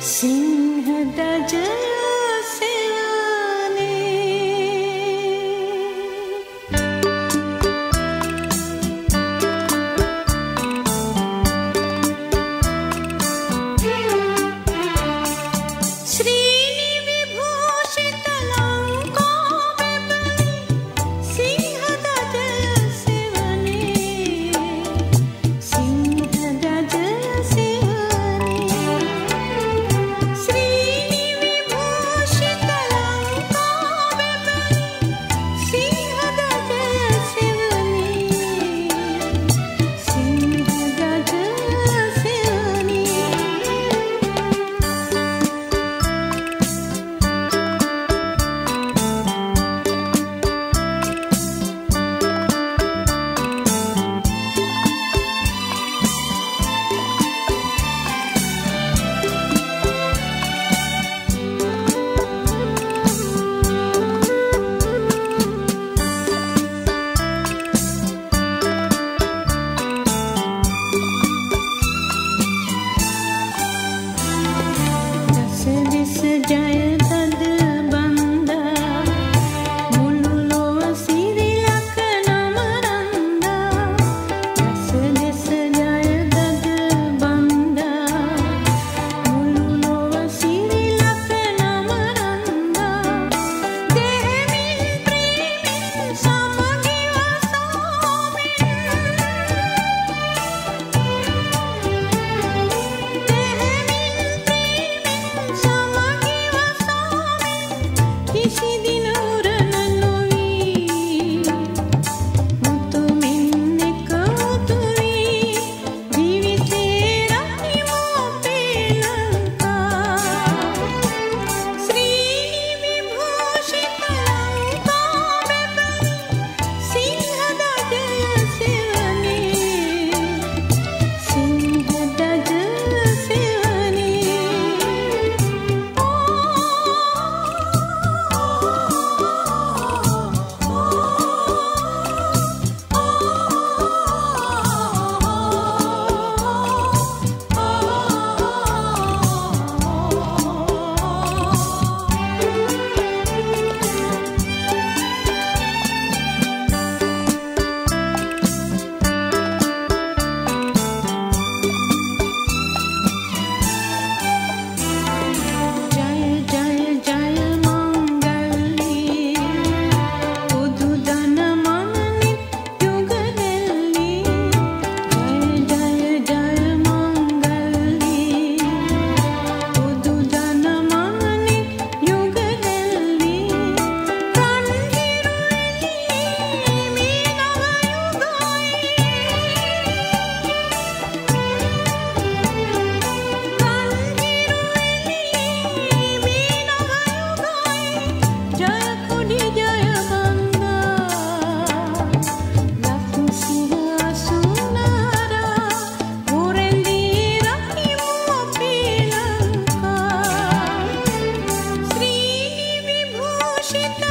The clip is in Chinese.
心还打着。Washington.